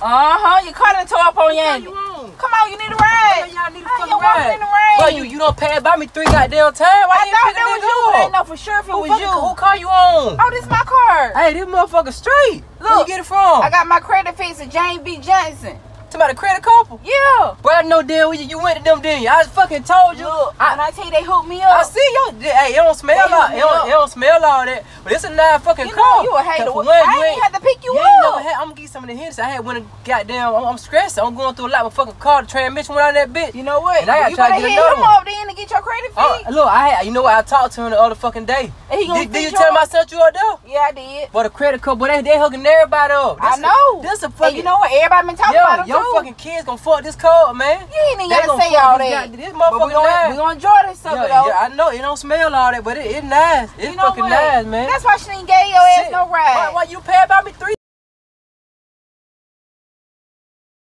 Uh-huh. You car done tore up on Who you on? Come on, you need a ride. Y'all need a fucking you ride. in the rain? Bro, you, you don't pass by me three goddamn times. Why I you thought ain't that was you, but I know for sure if it Who was you. Who car you on? Oh, this my car. Hey, this motherfucker straight. Look, Where you get it from? I got my credit fixed at James B. Johnson. Somebody credit couple. Yeah. Bro, I know damn well you, you went to them, didn't you? I just fucking told you. Look, I, when I tell you they hooked me up. I see you. Hey, it don't smell They like hooked it don't, it don't smell all that. But it's a nice fucking You car. you a hater. One, I you ain't ain't- had to pick you You some of the hints. I had when a goddamn. I'm, I'm stressed. I'm going through a lot. My fucking car, the transmission went out that bitch. You know what? And I gotta you try to get hit another him one. up then to get your credit Oh, fixed. look, I had. You know what? I talked to him the other fucking day. And he gonna Did, did you tell him I sent you up there? Yeah, I did. But the credit card, boy, they they hooking everybody up. I This a- know. This a And you know what? Everybody been talking Yo, about him your too. fucking kids gonna fuck this card, man. you ain't even They gotta say all that. guy- this but we motherfucker gonna, we gonna enjoy this sucker though. yeah, I know it don't smell all that, but it, it's nice. It's You know fucking what? nice, man. That's why she didn't gave your ass no ride. Why, why you pay about me